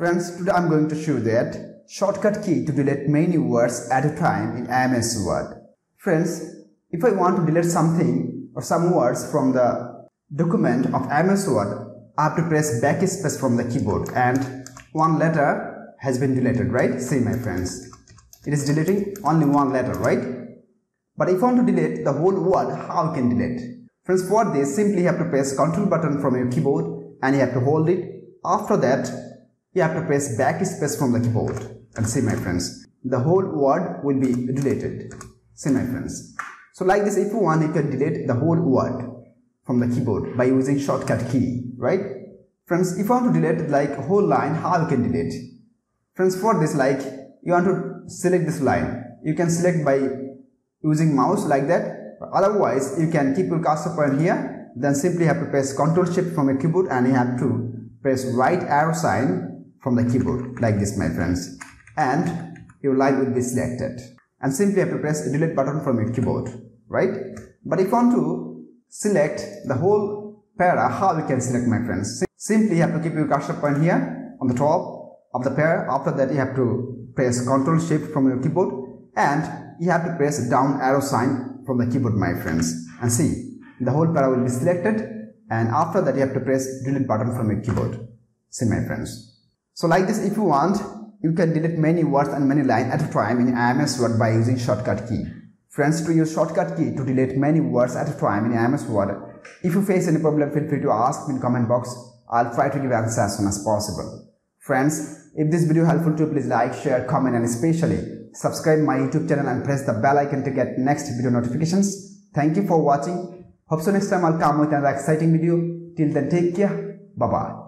Friends, today I'm going to show that shortcut key to delete many words at a time in MS Word. Friends, if I want to delete something or some words from the document of MS Word, I have to press backspace from the keyboard and one letter has been deleted, right? See my friends. It is deleting only one letter, right? But if I want to delete the whole word, how can delete? Friends, for this, simply have to press Ctrl button from your keyboard and you have to hold it. After that, you have to press backspace from the keyboard. And see my friends the whole word will be deleted. See my friends. So like this if you want you can delete the whole word from the keyboard by using shortcut key right? Friends if you want to delete like whole line how you can delete. Friends for this like you want to select this line. You can select by using mouse like that. Otherwise you can keep your cursor point here. Then simply have to press ctrl shift from your keyboard and you have to press right arrow sign from the keyboard like this my friends. And your line will be selected. And simply have to press delete button from your keyboard right? But if you want to select the whole para how you can select my friends? Simply have to keep your cursor point here on the top of the para. After that you have to press ctrl shift from your keyboard and you have to press down arrow sign from the keyboard my friends. And see the whole para will be selected and after that you have to press delete button from your keyboard. See my friends so like this if you want, you can delete many words and many lines at a time in MS Word by using shortcut key. Friends, to use shortcut key to delete many words at a time in MS Word, if you face any problem, feel free to ask me in comment box. I'll try to give answer as soon as possible. Friends, if this video helpful to you, please like, share, comment and especially subscribe my YouTube channel and press the bell icon to get next video notifications. Thank you for watching. Hope so next time I'll come with another exciting video. Till then, take care. Bye-bye.